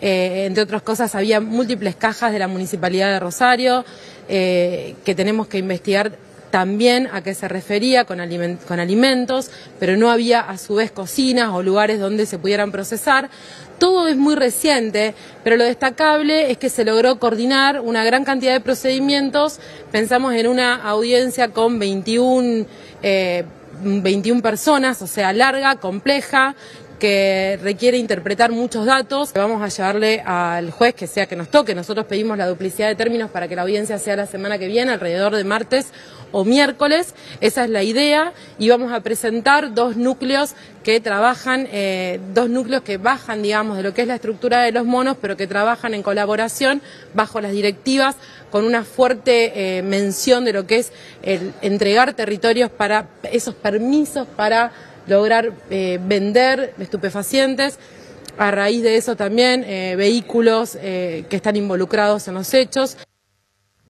eh, entre otras cosas había múltiples cajas de la Municipalidad de Rosario eh, que tenemos que investigar también a qué se refería con, alimentos, pero no había a su vez cocinas o lugares donde se pudieran procesar. Todo es muy reciente, pero lo destacable es que se logró coordinar una gran cantidad de procedimientos. Pensamos en una audiencia con 21, 21 eh, personas, o sea, larga, compleja, que requiere interpretar muchos datos. Vamos a llevarle al juez que sea que nos toque. Nosotros pedimos la duplicidad de términos para que la audiencia sea la semana que viene, alrededor de martes o miércoles. Esa es la idea. Y vamos a presentar dos núcleos que trabajan, eh, dos núcleos que bajan, digamos, de lo que es la estructura de los monos, pero que trabajan en colaboración bajo las directivas con una fuerte eh, mención de lo que es el entregar territorios para esos permisos para lograr eh, vender estupefacientes. A raíz de eso también eh, vehículos eh, que están involucrados en los hechos.